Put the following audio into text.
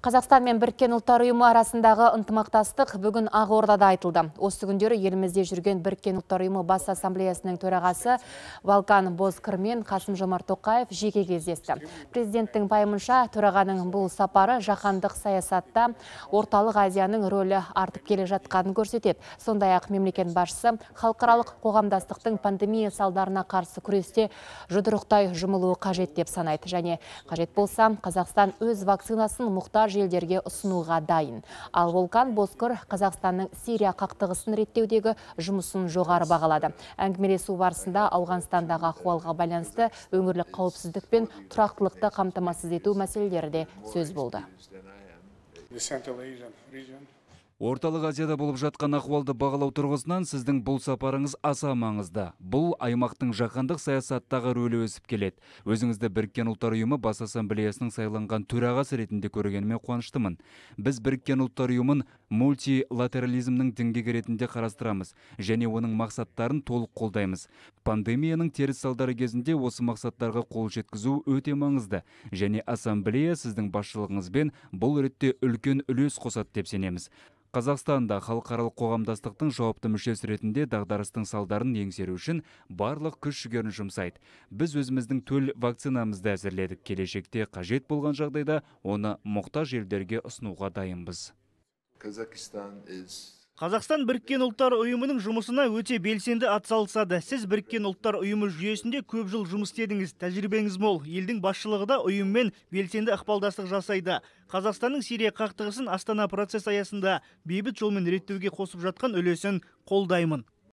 Қазақстан мен Біріккен ұлттар ұйымы арасындағы ынтымақтастық бүгін Ақордада айтылды. Осы күндері елімізде жүрген Біріккен ұлттар ұйымы бас ассамблеясының төрағасы Валкан Бозкыр мен Қасым Жомарт Тоқаев жеке кездесті. Президенттің пайымынша төрағаның бұл сапары жаһандық саясатта орталық Азияның рөлі артып келе жатқанын көрсетеді. Сондай-ақ мемлекет басшысы халықаралық қоғамдастықтың пандемия салдарына қарсы күресте жұдырықтай жұмылуы қажет деп санайды және қажет болса Қазақстан өз вакцинасын мұқтаж елдерге ұсынуға дайын. Ал Волкан Бозкыр Қазақстанның Сирия қақтығысын реттеудегі жұмысын жоғары бағалады. Әңгімелесу барысында Ауғанстандағы ахуалға байланысты өңірлік қауіпсіздік пен тұрақтылықты қамтамасыз ету мәселелері де сөз болды. Орталық Азияда болып жатқан ахуалды бағалау тұрғысынан сіздің бұл сапарыңыз аса маңызды. Бұл аймақтың жаһандық саясаттағы рөлі өсіп келеді. Өзіңізді Біріккен ұлттар ұйымы бас ассамблеясының сайланған төрағасы ретінде көргеніме қуаныштымын. Біз Біріккен ұлттар ұйымын мультилатерализмнің діңгегі ретінде қарастырамыз және оның мақсаттарын толық қолдаймыз. Пандемияның теріс салдары кезінде осы мақсаттарға қол жеткізу өте маңызды және ассамблея сіздің басшылығыңызбен бұл ретте үлкен үлес қосады деп сенеміз. Қазақстанда халықаралық қоғамдастықтың жауапты мүшесі ретінде дағдарыстың салдарын еңсеру үшін барлық күш жігерін жұмсайды. Біз өзіміздің төл вакцинамызды әзірледік. Келешекте қажет болған жағдайда оны мұқтаж елдерге ұсынуға дайынбыз. Қазақстан Біріккен ұлттар ұйымының жұмысына өте белсенді атсалысады. Сіз Біріккен ұлттар ұйымы жүйесінде көп жыл жұмыс істедіңіз, тәжірибеңіз мол. Елдің басшылығы да ұйыммен белсенді ықпалдастық жасайды. Қазақстанның Сирия қақтығысын Астана процесс аясында бейбіт жолмен реттеуге қосып жатқан үлесін қолдаймын.